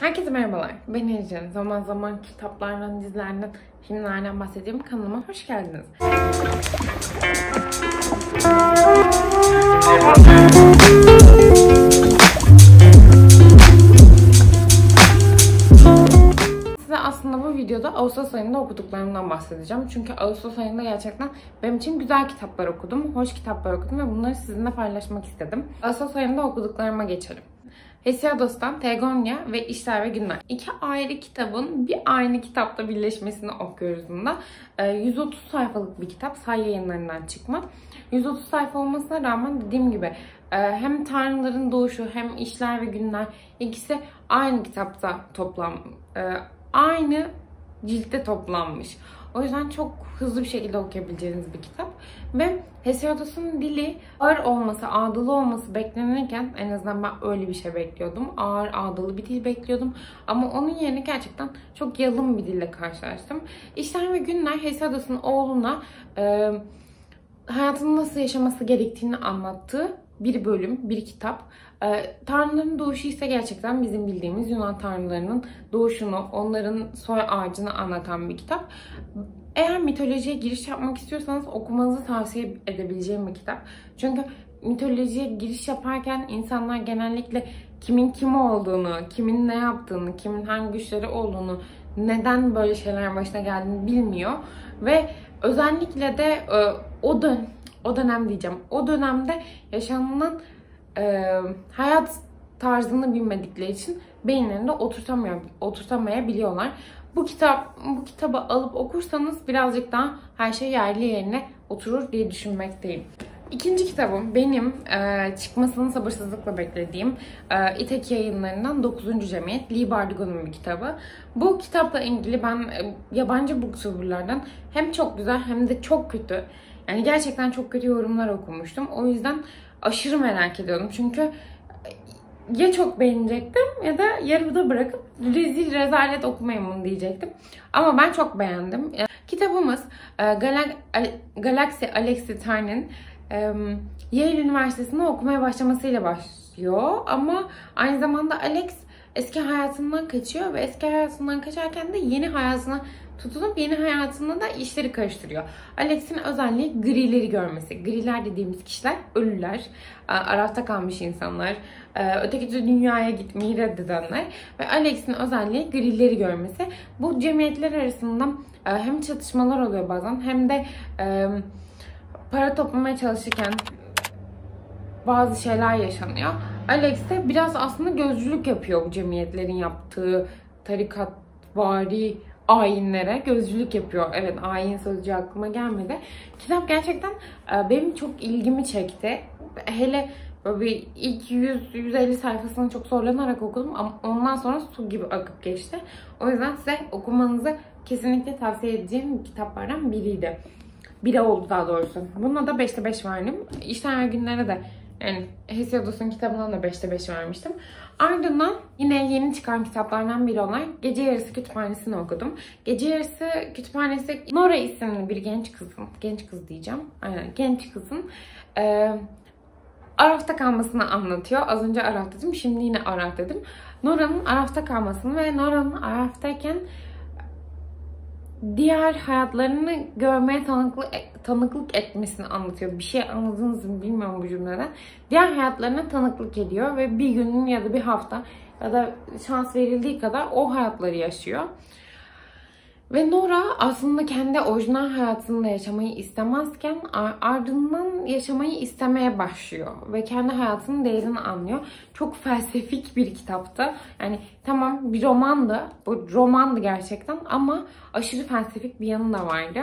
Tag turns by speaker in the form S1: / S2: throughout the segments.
S1: Herkese merhabalar. Ben Ece. Zaman zaman kitaplardan, dizilerden, filmlerden bahsettiğim kanalıma hoş geldiniz. Size aslında bu videoda Ağustos ayında okuduklarımdan bahsedeceğim. Çünkü Ağustos ayında gerçekten benim için güzel kitaplar okudum, hoş kitaplar okudum ve bunları sizinle paylaşmak istedim. Ağustos ayında okuduklarıma geçelim. Hesiodos'tan Tegonya ve İşler ve Günler. İki ayrı kitabın bir aynı kitapta birleşmesini okuyoruz bunda. 130 ee, sayfalık bir kitap. Say yayınlarından çıkma. 130 sayfa olmasına rağmen dediğim gibi e, hem tanrıların doğuşu hem işler ve günler ikisi aynı kitapta toplam e, aynı ciltte toplanmış. O yüzden çok hızlı bir şekilde okuyabileceğiniz bir kitap. Ve Hesiodos'un dili ağır olması, ağdalı olması beklenirken en azından ben öyle bir şey bekliyordum. Ağır, ağdalı bir dil bekliyordum. Ama onun yerine gerçekten çok yalın bir dille karşılaştım. İşler ve Günler Hesiodos'un oğluna e, hayatını nasıl yaşaması gerektiğini anlattığı bir bölüm, bir kitap. Ee, tanrıların doğuşu ise gerçekten bizim bildiğimiz Yunan tanrılarının doğuşunu, onların soy ağacını anlatan bir kitap. Eğer mitolojiye giriş yapmak istiyorsanız okumanızı tavsiye edebileceğim bir kitap. Çünkü mitolojiye giriş yaparken insanlar genellikle kimin kim olduğunu, kimin ne yaptığını, kimin hangi güçleri olduğunu, neden böyle şeyler başına geldiğini bilmiyor. Ve özellikle de e, o dön o dönem diyeceğim. O dönemde yaşanılan e, hayat tarzını bilmedikleri için beyinlerinde oturtamıyor, oturtamayabiliyorlar. Bu kitap bu kitabı alıp okursanız birazcık daha her şey yerli yerine oturur diye düşünmekteyim. İkinci kitabım benim e, çıkmasını sabırsızlıkla beklediğim e, İtek yayınlarından 9. Cemiyet Lee Bardugo'nun bir kitabı. Bu kitapla ilgili ben e, yabancı booktuberlardan hem çok güzel hem de çok kötü yani gerçekten çok kötü yorumlar okumuştum. O yüzden aşırı merak ediyordum. Çünkü ya çok beğenecektim ya da yarıda bırakıp rezil rezalet okumayın bunu diyecektim. Ama ben çok beğendim. Kitabımız e, Galaxy Alexi Tarn'in Yale Üniversitesi'nde okumaya başlamasıyla başlıyor. Ama aynı zamanda Alex eski hayatından kaçıyor ve eski hayatından kaçarken de yeni hayatına tutunup yeni hayatında da işleri karıştırıyor. Alex'in özelliği grileri görmesi. Griler dediğimiz kişiler ölüler, arafta kalmış insanlar, öteki dünyaya gitmeyi reddedenler ve Alex'in özelliği grileri görmesi. Bu cemiyetler arasında hem çatışmalar oluyor bazen hem de para toplamaya çalışırken bazı şeyler yaşanıyor. Alex de biraz aslında gözcülük yapıyor bu cemiyetlerin yaptığı tarikat vari ayinlere gözcülük yapıyor. Evet ayin sözcüğü aklıma gelmedi. Kitap gerçekten e, benim çok ilgimi çekti. Hele böyle bir ilk 100-150 sayfasını çok zorlanarak okudum ama ondan sonra su gibi akıp geçti. O yüzden size okumanızı kesinlikle tavsiye edeceğim kitaplardan biriydi. Biri oldu daha doğrusu. Buna da 5'te 5 verdim. İşler günlere de yani Hesiodos'un kitabına da 5'te 5 vermiştim. Ardından yine yeni çıkan kitaplardan biri olan Gece Yarısı Kütüphanesi'ni okudum. Gece Yarısı Kütüphanesi Nora isimli bir genç kızın, genç kız diyeceğim, aynen genç kızın e, Araf'ta kalmasını anlatıyor. Az önce Araf dedim, şimdi yine Araf dedim. Nora'nın Araf'ta kalmasını ve Nora'nın Araf'tayken diğer hayatlarını görmeye tanıklık, tanıklık etmesini anlatıyor. Bir şey anladınız mı bilmiyorum bu cümleden. Diğer hayatlarına tanıklık ediyor ve bir günün ya da bir hafta ya da şans verildiği kadar o hayatları yaşıyor. Ve Nora aslında kendi orijinal hayatında yaşamayı istemezken ardından yaşamayı istemeye başlıyor. Ve kendi hayatının değerini anlıyor. Çok felsefik bir kitaptı. Yani tamam bir romandı. Bu romandı gerçekten ama aşırı felsefik bir yanı da vardı.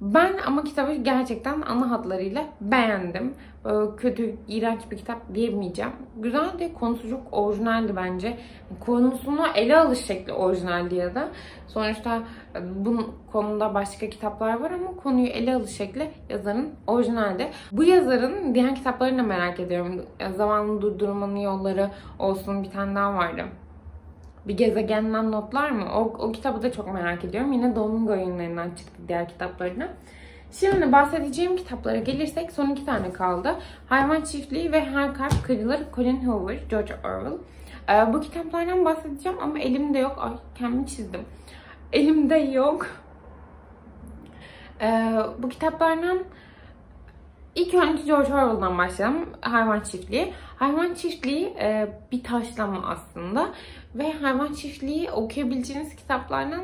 S1: Ben ama kitabı gerçekten ana hatlarıyla beğendim. Böyle kötü, iğrenç bir kitap diyemeyeceğim. Güzeldi, konusu çok orijinaldi bence. Konusunu ele alış şekli orijinaldi ya da. Sonuçta e, bu konuda başka kitaplar var ama konuyu ele alış şekli yazarın orijinaldi. Bu yazarın diğer kitaplarını da merak ediyorum. Zamanın durdurmanın yolları olsun bir tane daha vardı bir gezegenden notlar mı? O, o kitabı da çok merak ediyorum. Yine Domingo yayınlarından çıktı diğer kitaplarına. Şimdi bahsedeceğim kitaplara gelirsek son iki tane kaldı. Hayvan Çiftliği ve Her Kalp Kırılır Colin Hoover, George Orwell. Ee, bu kitaplardan bahsedeceğim ama elimde yok. Ay kendimi çizdim. Elimde yok. Ee, bu kitaplardan ilk önce George Orwell'dan başlayalım. Hayvan Çiftliği. Hayvan Çiftliği e, bir taşlama aslında. Ve Hayvan Çiftliği okuyabileceğiniz kitaplardan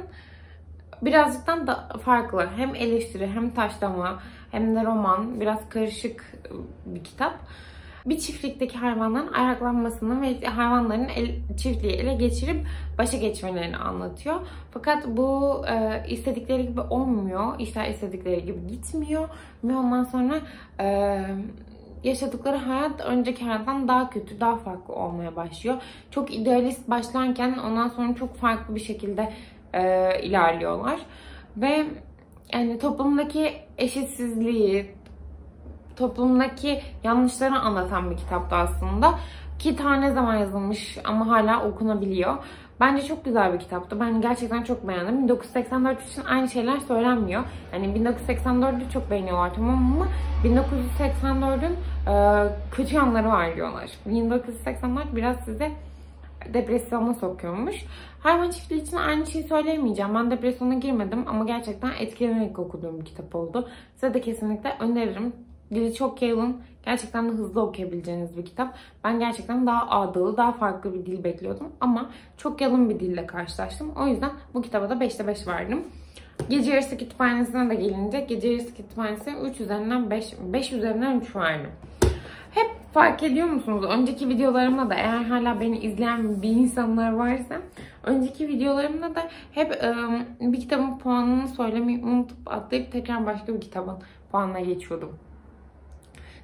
S1: birazcıktan da farklı. Hem eleştiri hem taşlama hem de roman. Biraz karışık bir kitap bir çiftlikteki hayvanların ayaklanmasını ve hayvanların el, çiftliği ele geçirip başa geçmelerini anlatıyor. Fakat bu e, istedikleri gibi olmuyor. İşler istedikleri gibi gitmiyor. Ve ondan sonra e, yaşadıkları hayat önceki hayattan daha kötü, daha farklı olmaya başlıyor. Çok idealist başlarken ondan sonra çok farklı bir şekilde e, ilerliyorlar. Ve yani toplumdaki eşitsizliği, toplumdaki yanlışları anlatan bir kitaptı aslında. Ki tane zaman yazılmış ama hala okunabiliyor. Bence çok güzel bir kitaptı. Ben gerçekten çok beğendim. 1984 için aynı şeyler söylenmiyor. Yani 1984'ü çok beğeniyorlar tamam ama 1984'ün e, kötü yanları var diyorlar. 1984 biraz size depresyona sokuyormuş. Hayvan çiftliği için aynı şeyi söyleyemeyeceğim. Ben depresyona girmedim ama gerçekten etkilenerek okuduğum bir kitap oldu. Size de kesinlikle öneririm. Çok yalın. Gerçekten de hızlı okuyabileceğiniz bir kitap. Ben gerçekten daha ağdalı, daha farklı bir dil bekliyordum. Ama çok yalın bir dille karşılaştım. O yüzden bu kitaba da 5'te 5 verdim. Gece yarısı kütüphanesine de gelince gece yarısı kütüphanesine 3 üzerinden 5, 5 üzerinden 3 verdim. Hep fark ediyor musunuz? Önceki videolarımda da eğer hala beni izleyen bir insanlar varsa önceki videolarımda da hep ıı, bir kitabın puanını söylemeyi unutup atlayıp tekrar başka bir kitabın puanına geçiyordum.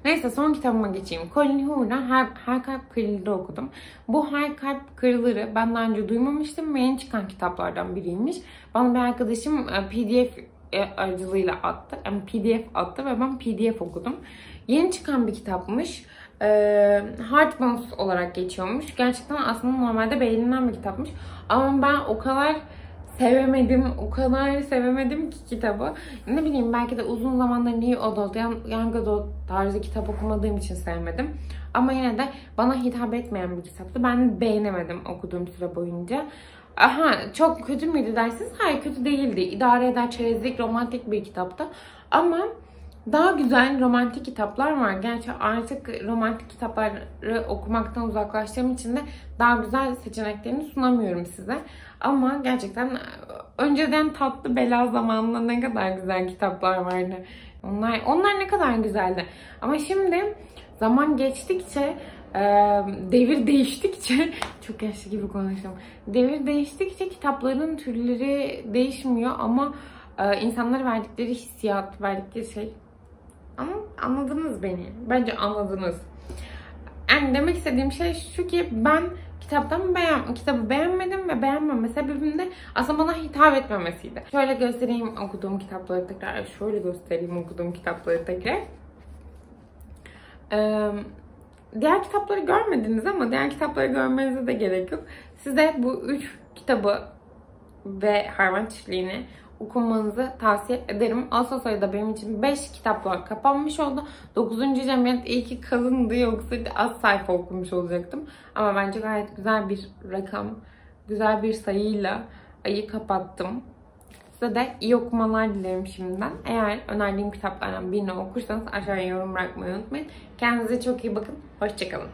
S1: Neyse son kitabıma geçeyim. Colin Hoover'dan Her, Her Kalp Kırılır'ı okudum. Bu Her Kalp Kırılır'ı ben daha önce duymamıştım ve yeni çıkan kitaplardan biriymiş. Bana bir arkadaşım e, PDF e, aracılığıyla attı. Yani PDF attı ve ben PDF okudum. Yeni çıkan bir kitapmış. E, Hard Bones olarak geçiyormuş. Gerçekten aslında normalde beğenilen bir kitapmış. Ama ben o kadar sevemedim. O kadar sevemedim ki kitabı. Ne bileyim belki de uzun zamandır New Adult, Young Adult tarzı kitap okumadığım için sevmedim. Ama yine de bana hitap etmeyen bir kitaptı. Ben beğenemedim okuduğum süre boyunca. Aha çok kötü müydü dersiniz? Hayır kötü değildi. İdare eder çerezlik romantik bir kitaptı. Ama daha güzel romantik kitaplar var. Gerçi artık romantik kitapları okumaktan uzaklaştığım için de daha güzel seçeneklerini sunamıyorum size. Ama gerçekten önceden tatlı bela zamanında ne kadar güzel kitaplar vardı. Onlar, onlar ne kadar güzeldi. Ama şimdi zaman geçtikçe devir değiştikçe çok yaşlı gibi konuşuyorum. Devir değiştikçe kitapların türleri değişmiyor ama insanlara verdikleri hissiyat, verdikleri şey ama anladınız beni. Bence anladınız. Yani demek istediğim şey şu ki ben kitaptan beğen, kitabı beğenmedim ve beğenmeme sebebim de aslında bana hitap etmemesiydi. Şöyle göstereyim okuduğum kitapları tekrar. Şöyle göstereyim okuduğum kitapları tekrar. Ee, diğer kitapları görmediniz ama diğer kitapları görmenize de gerek yok. Size bu üç kitabı ve hayvan çiftliğini okumanızı tavsiye ederim. Ağustos ayında benim için 5 kitaplar kapanmış oldu. 9. cemiyet iyi ki kalındı yoksa az sayfa okumuş olacaktım. Ama bence gayet güzel bir rakam, güzel bir sayıyla ayı kapattım. Size de iyi okumalar dilerim şimdiden. Eğer önerdiğim kitaplardan birini okursanız aşağıya yorum bırakmayı unutmayın. Kendinize çok iyi bakın. Hoşçakalın.